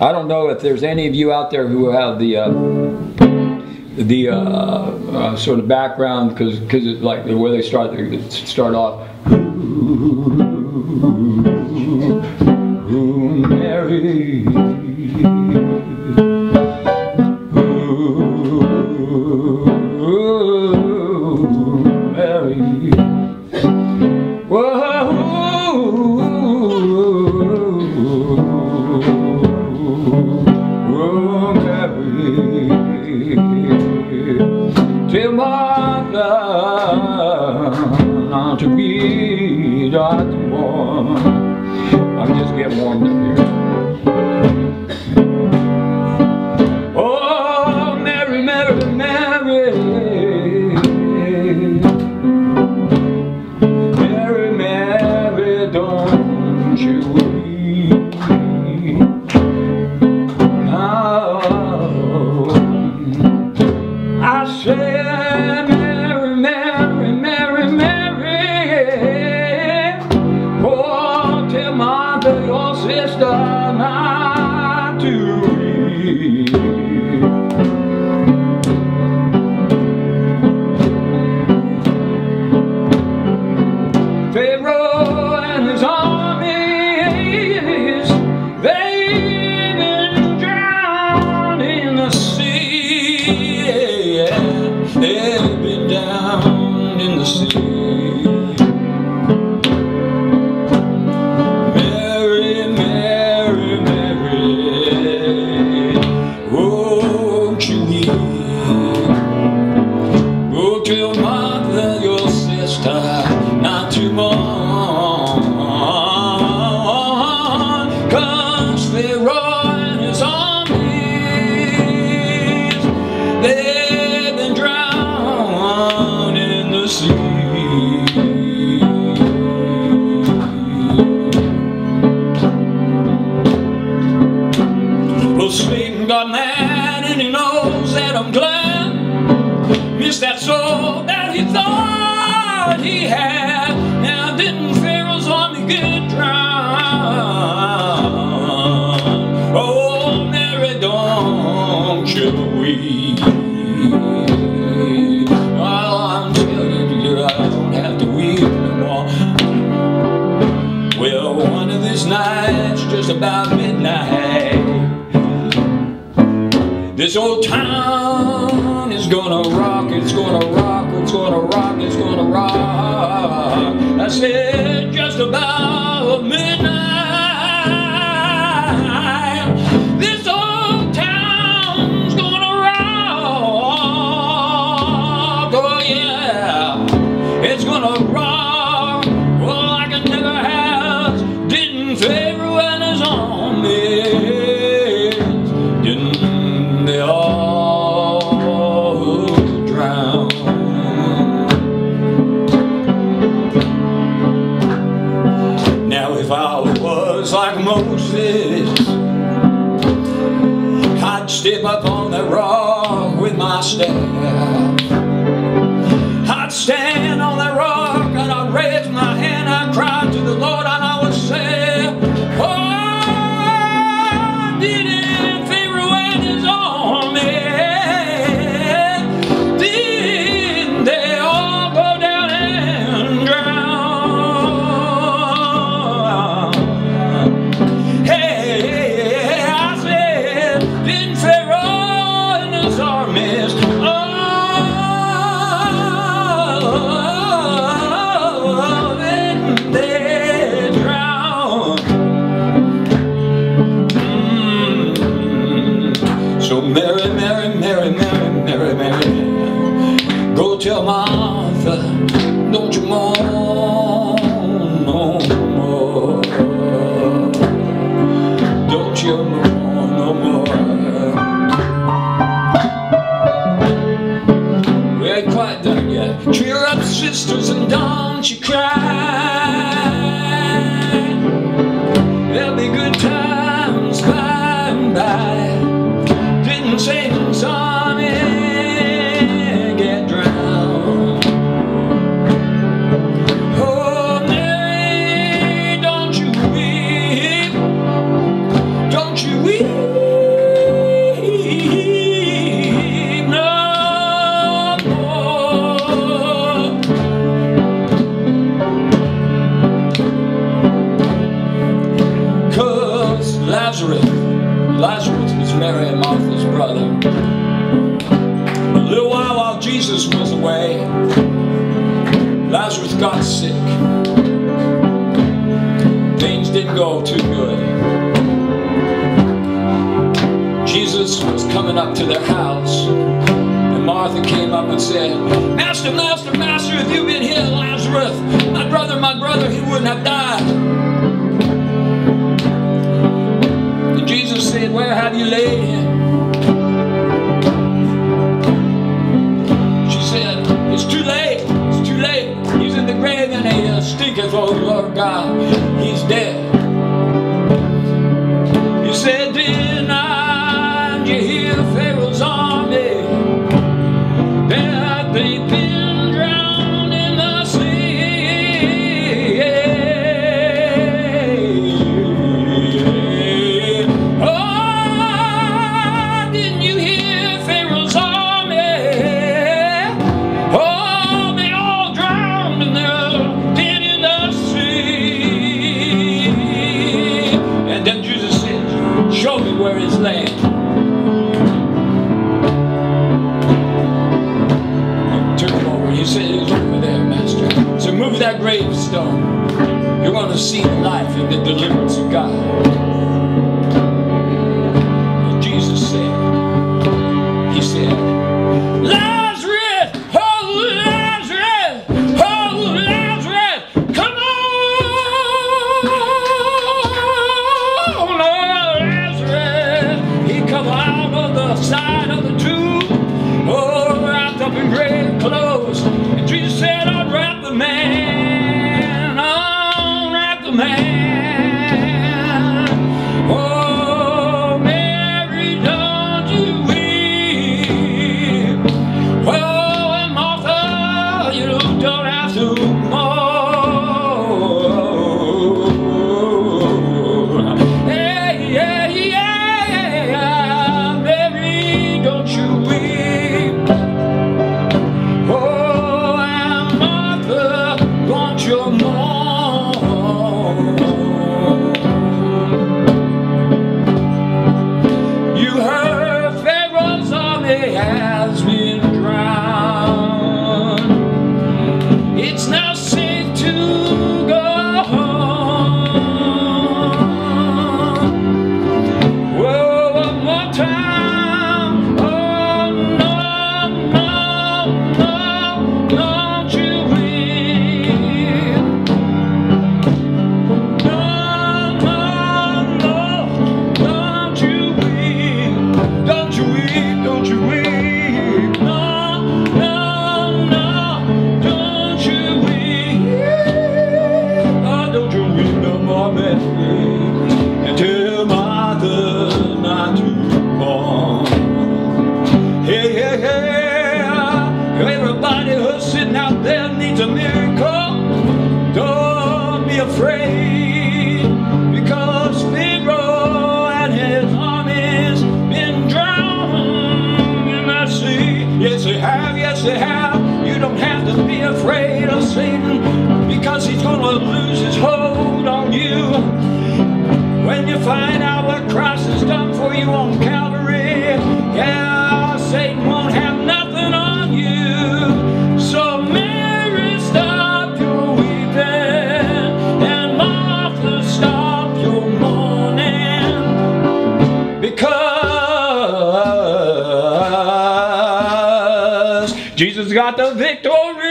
I don't know if there's any of you out there who have the uh, the uh, uh, sort of background because because like the way they start they start off. shame. nights just about midnight. This old town is gonna rock, it's gonna rock, it's gonna rock, it's gonna rock. I said just about I'd stand I'd stand on go too good. Jesus was coming up to their house, and Martha came up and said, Master, Master, Master, if you'd been here, Lazarus, my brother, my brother, he wouldn't have died. And Jesus said, Where have you laid him? see life and the deliverance of God. find out what Christ has done for you on Calvary. Yeah, Satan won't have nothing on you. So Mary, stop your weeping, and Martha, stop your mourning, because Jesus got the victory.